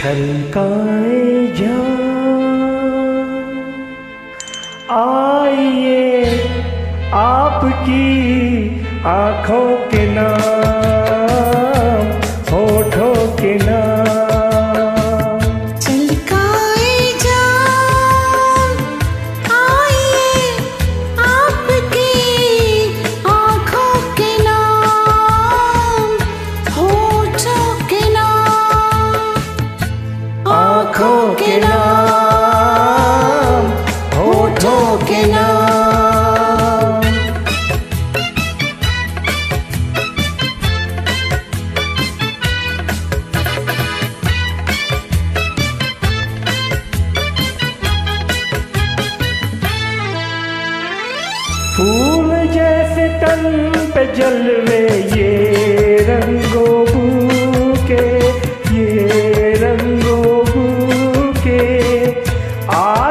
छलकाए जा। आइए आपकी आँखों के नाम। के नाम फूल जैसे तन पे जलवे ये रंगों के ये रंगों के। आज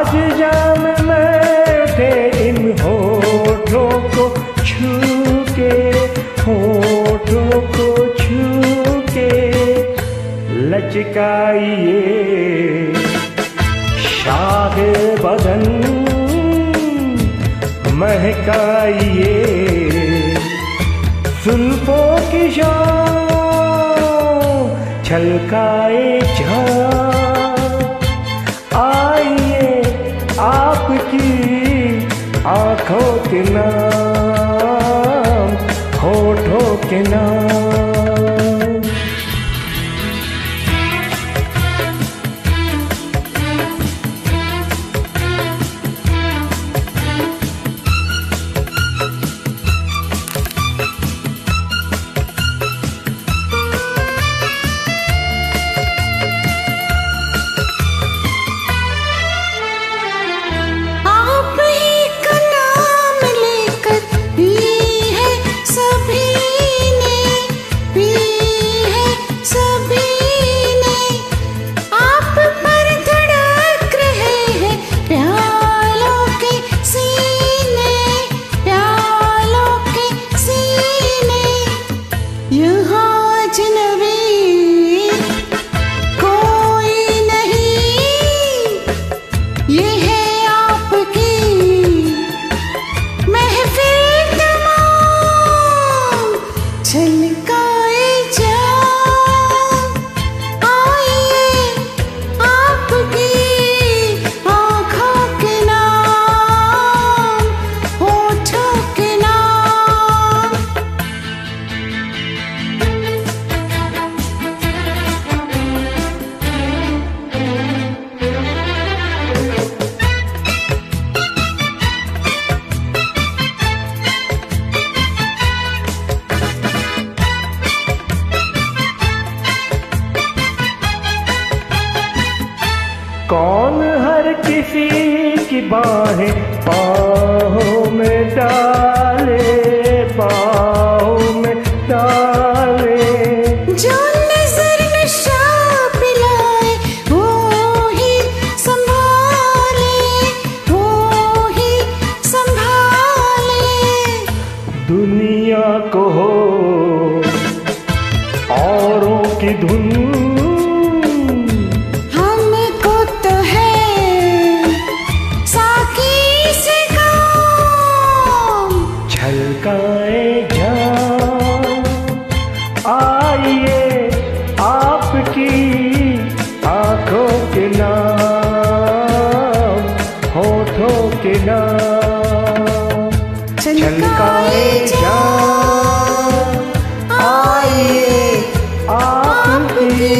लचकाइए शाह बदन महकाइए। सुल्फों की छलकाए जा आइए आपकी आँखों के नाम, होठों के नाम। बाहें बाहों में डाले बाहों में डाले। जो नज़र नशा पिलाए वो ही संभाले वो ही संभाले। दुनिया को हो औरों की धुन आइए आपकी आँखों के नाम होठों के नाम। छलकाए जान आइए आपकी